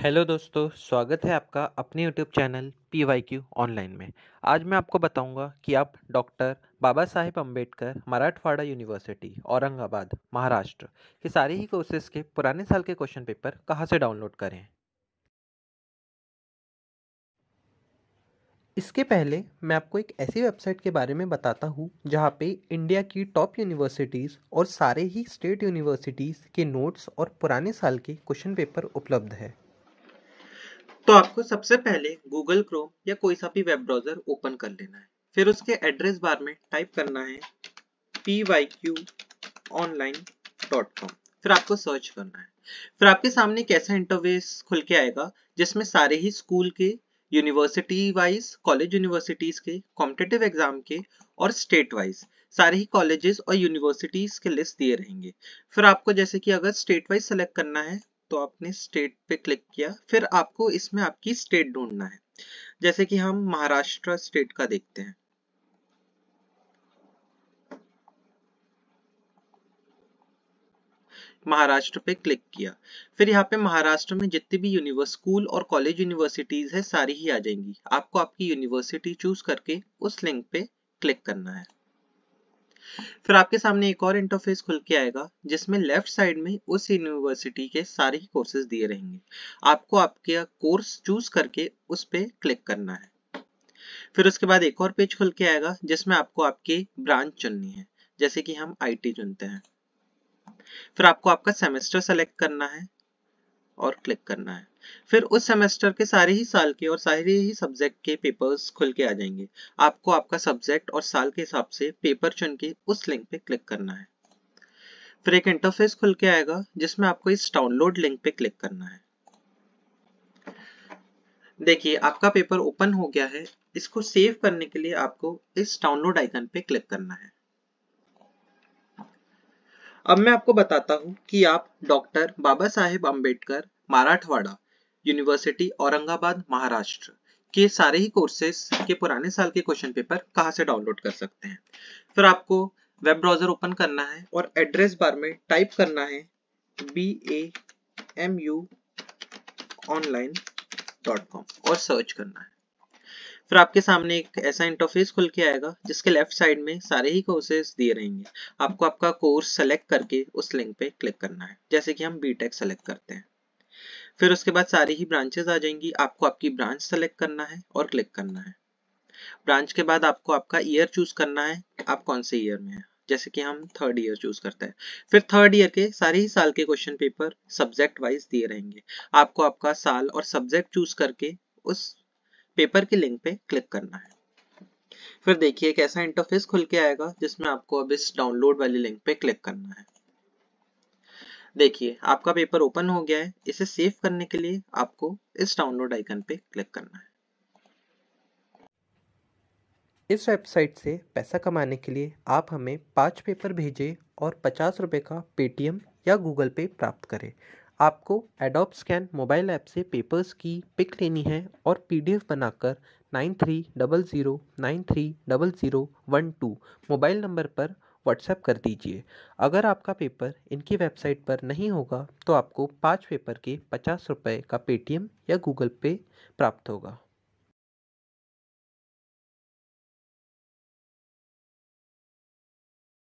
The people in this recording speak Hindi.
हेलो दोस्तों, स्वागत है आपका अपने YouTube channel P Y Q online में। आज मैं आपको बताऊँगा कि आप डॉक्टर बाबा साहेब अंबेडकर मराठवाड़ा यूनिवर्सिटी, औरंगाबाद, महाराष्ट्र के सारे ही कोर्सेज के पुराने साल के क्वेश्चन पेपर कहाँ से डाउनलोड करें? इसके पहले मैं आपको एक ऐसी वेबसाइट के बारे में बताता हूँ, जहाँ पे इंडिया की टॉप यूनिवर्सिटीज़ और सारे ही स्टेट यूनिवर्सिटीज़ के नोट्स और पुराने साल के क्वेश्चन पेपर उपलब्ध है। तो आपको सबसे पहले गूगल क्रोम या कोई सा भी वेब ब्राउज़र ओपन कर लेना है। फिर उसके एड्रेस बार में टाइप करना है कॉम फिर आपको सर्च करना है। फिर आपके सामने एक ऐसा इंटरवेस खुल के आएगा, जिसमें सारे ही स्कूल के यूनिवर्सिटी वाइज कॉलेज यूनिवर्सिटीज के कॉम्पिटेटिव एग्ज़ाम के और स्टेट वाइज सारे ही कॉलेजेस और यूनिवर्सिटीज के लिस्ट दिए रहेंगे। फिर आपको जैसे कि अगर स्टेट वाइज सेलेक्ट करना है तो आपने स्टेट पे क्लिक किया, फिर आपको इसमें आपकी स्टेट ढूंढना है। जैसे कि हम महाराष्ट्र स्टेट का देखते हैं। महाराष्ट्र पे क्लिक किया। फिर यहाँ पे महाराष्ट्र में जितनी भी यूनिवर्स स्कूल और कॉलेज यूनिवर्सिटीज है, सारी ही आ जाएँगी। आपको आपकी यूनिवर्सिटी चूज़ करके उस लिंक पे क्लिक करना है। फिर आपके सामने एक और इंटरफेस खुल के आएगा, जिसमें लेफ़्ट साइड में उस यूनिवर्सिटी के सारे ही कोर्सेज दिए रहेंगे। आपको आपके कोर्स चूज़ करके उस पर क्लिक करना है। फिर उसके बाद एक और पेज खुल के आएगा, जिसमें आपको आपकी ब्रांच चुननी है, जैसे कि हम आईटी चुनते हैं। फिर आपको आपका सेमेस्टर सेलेक्ट करना है और क्लिक करना है। फिर उस सेमेस्टर के सारे ही साल के और सारे ही सब्जेक्ट के पेपर्स खुल के आ जाएँगे। आपको आपका सब्जेक्ट और साल के हिसाब से पेपर चुन के उस लिंक पे क्लिक करना है। फिर एक इंटरफेस खुल के आएगा, जिसमें आपको इस डाउनलोड लिंक पे क्लिक करना है। देखिए, आपका पेपर ओपन हो गया है। इसको सेव करने के लिए आपको इस डाउनलोड आइकन पे क्लिक करना है। अब मैं आपको बताता हूँ कि आप डॉक्टर बाबा साहेब अंबेडकर मराठवाड़ा यूनिवर्सिटी औरंगाबाद, महाराष्ट्र के सारे ही कोर्सेस के पुराने साल के क्वेश्चन पेपर कहाँ से डाउनलोड कर सकते हैं। फिर आपको वेब ब्राउज़र ओपन करना है और एड्रेस बार में टाइप करना है B A M U online dot com और सर्च करना है। फिर आपके सामने एक ऐसा इंटरफेस खुल के आएगा, जिसके लेफ़्ट साइड में सारे ही कोर्सेज दिए रहेंगे। आपको आपका कोर्स सेलेक्ट करके उस लिंक पे क्लिक करना है, जैसे कि हम बीटेक सेलेक्ट करते हैं। फिर उसके बाद सारी ही ब्रांचेस आ जाएँगी, आपको आपकी ब्रांच सेलेक्ट करना है और क्लिक करना है। ब्रांच के बाद आपको आपका ईयर चूज़ करना है, आप कौन से ईयर में है? जैसे कि हम थर्ड ईयर चूज़ करते हैं। फिर थर्ड ईयर के सारे ही साल के क्वेश्चन पेपर सब्जेक्ट वाइज दिए रहेंगे। आपको आपका साल और सब्जेक्ट चूज़ करके उस पेपर के लिंक पे क्लिक करना है। फिर देखिए एक ऐसा इंटरफेस खुल के आएगा जिसमें आपको अब इस डाउनलोड वाली लिंक पे क्लिक करना है। देखिए, आपका पेपर ओपन हो गया है। इसे सेव करने के लिए आपको इस डाउनलोड आइकन पे क्लिक करना है। इस वेबसाइट से पैसा कमाने के लिए आप हमें पाँच पेपर भेजें और पचास रुपये का पेटीएम या गूगल पे प्राप्त करें। आपको एडोप स्कैन मोबाइल ऐप से पेपर्स की पिक लेनी है और पीडीएफ बनाकर nine three double zero nine three double zero one two mobile number पर व्हाट्सएप कर दीजिए। अगर आपका पेपर इनकी वेबसाइट पर नहीं होगा तो आपको पाँच पेपर के पचास रुपये का पेटीएम या गूगल पे प्राप्त होगा।